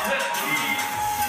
I'll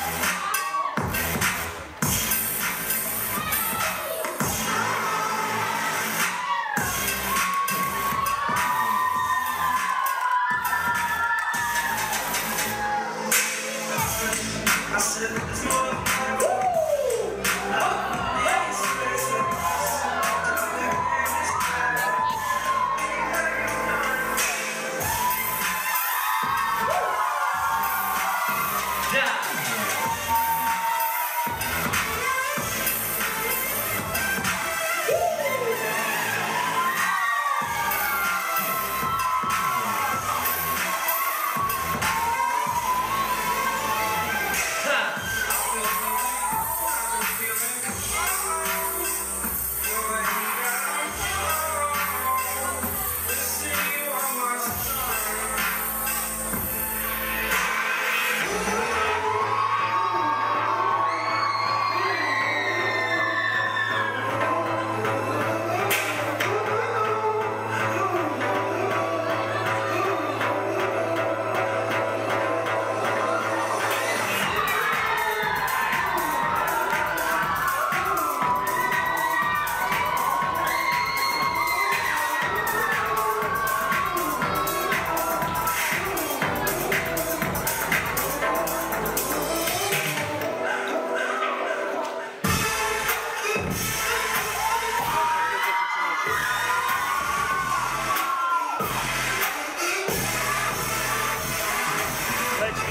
Leci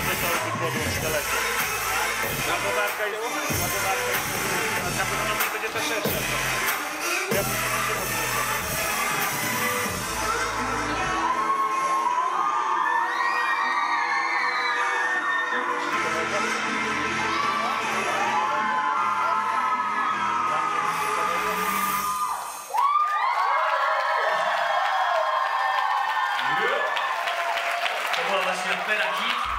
wysoki podłącz telefon. Ładowarka jest... Ładowarka jest... Na pewno nie będzie też szersza. pela sua espera aqui.